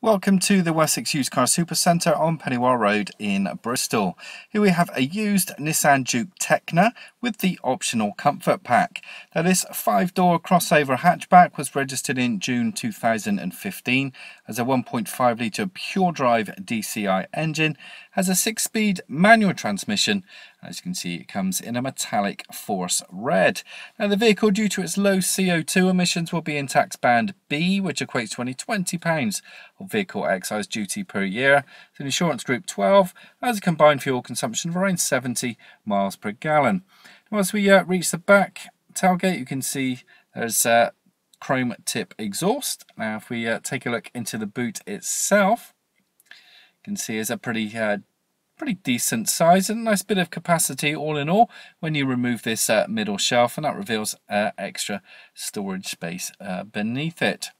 Welcome to the Wessex Used Car Supercentre on Pennywell Road in Bristol. Here we have a used Nissan Juke Tekna with the optional comfort pack. Now this five-door crossover hatchback was registered in June 2015 as a 1.5 litre pure drive DCI engine, has a six-speed manual transmission. As you can see, it comes in a metallic force red. Now the vehicle, due to its low CO2 emissions, will be in tax band B, which equates to only £20 of vehicle excise duty per year. So insurance group 12 has a combined fuel consumption of around 70 miles per gallon. Once we uh, reach the back tailgate, you can see there's uh, chrome tip exhaust. Now, if we uh, take a look into the boot itself, you can see it's a pretty uh, pretty decent size and a nice bit of capacity all in all when you remove this uh, middle shelf and that reveals uh, extra storage space uh, beneath it.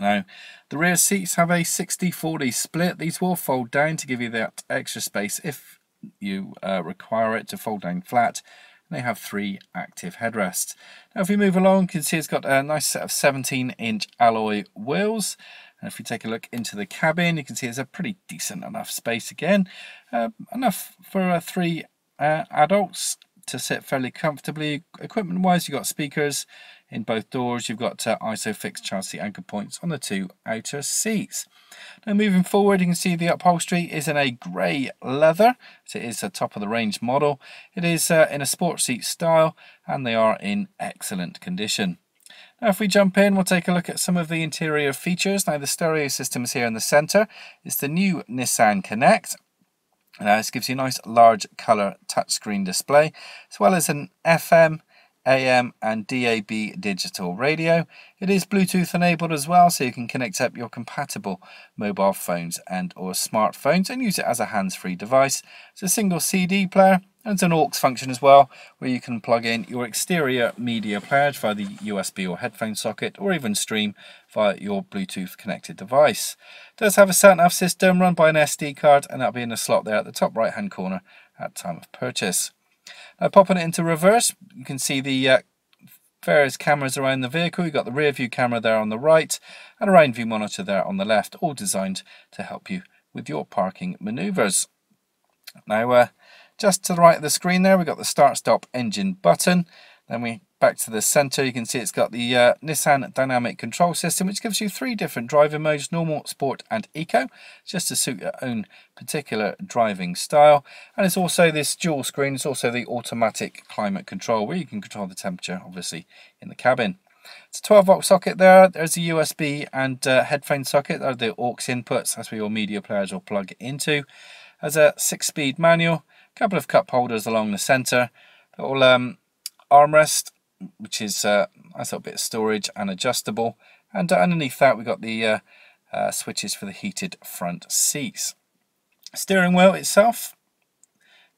Now, the rear seats have a 60-40 split. These will fold down to give you that extra space if you uh, require it to fold down flat. They have three active headrests. Now, if we move along, you can see it's got a nice set of 17-inch alloy wheels. And if we take a look into the cabin, you can see it's a pretty decent enough space again. Uh, enough for uh, three uh, adults to sit fairly comfortably. Equipment wise, you've got speakers in both doors. You've got uh, ISOFIX seat anchor points on the two outer seats. Now moving forward, you can see the upholstery is in a grey leather. So it is a top of the range model. It is uh, in a sport seat style and they are in excellent condition. Now if we jump in, we'll take a look at some of the interior features. Now the stereo system is here in the centre. It's the new Nissan Connect. Now this gives you a nice large colour touchscreen display, as well as an FM, AM and DAB digital radio. It is Bluetooth enabled as well, so you can connect up your compatible mobile phones and or smartphones and use it as a hands-free device. It's a single CD player and it's an aux function as well, where you can plug in your exterior media player via the USB or headphone socket, or even stream via your Bluetooth connected device. It does have a sat-nav system run by an SD card, and that'll be in a slot there at the top right-hand corner at time of purchase. Now popping it into reverse, you can see the uh, various cameras around the vehicle. You've got the rear view camera there on the right and a round view monitor there on the left, all designed to help you with your parking maneuvers. Now, uh, just to the right of the screen there, we've got the start stop engine button. Then we back to the center, you can see it's got the uh, Nissan Dynamic Control System, which gives you three different driving modes, normal, sport and eco, just to suit your own particular driving style. And it's also this dual screen, it's also the automatic climate control, where you can control the temperature, obviously, in the cabin. It's a 12 volt socket there, there's a USB and uh, headphone socket, are the aux inputs, that's where your media players will plug into. As a six speed manual, a couple of cup holders along the center, little um, armrest, which is uh, a nice little bit of storage and adjustable. And uh, underneath that, we've got the uh, switches for the heated front seats. Steering wheel itself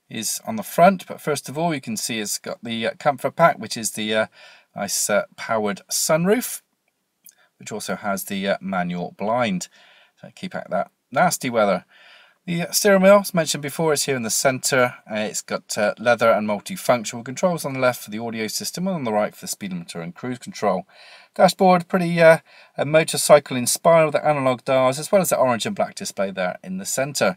is on the front, but first of all, you can see it's got the comfort pack, which is the nice powered sunroof, which also has the manual blind. So keep out that nasty weather. The steering wheel, as mentioned before, is here in the centre. Uh, it's got uh, leather and multifunctional controls on the left for the audio system and on the right for the speedometer and cruise control. Dashboard, pretty uh, motorcycle inspired with the analogue dials as well as the orange and black display there in the centre.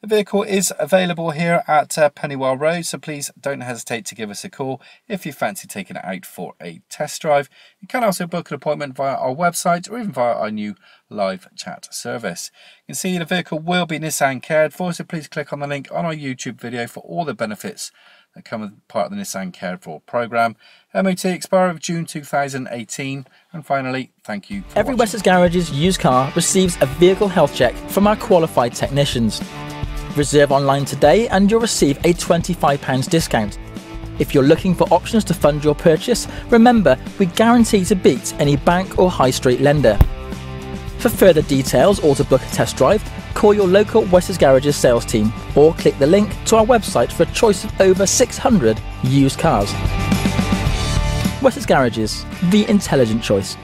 The vehicle is available here at uh, Pennywell Road, so please don't hesitate to give us a call if you fancy taking it out for a test drive. You can also book an appointment via our website or even via our new live chat service. You can see the vehicle will be Nissan Cared4, so please click on the link on our YouTube video for all the benefits that come as part of the Nissan Cared4 program. MOT expiry of June 2018. And finally, thank you. Every watching. Wessex Garage's used car receives a vehicle health check from our qualified technicians. Reserve online today and you'll receive a £25 discount. If you're looking for options to fund your purchase, remember we guarantee to beat any bank or high street lender. For further details or to book a test drive, call your local Wessex Garages sales team or click the link to our website for a choice of over 600 used cars. Wessex Garages, the intelligent choice.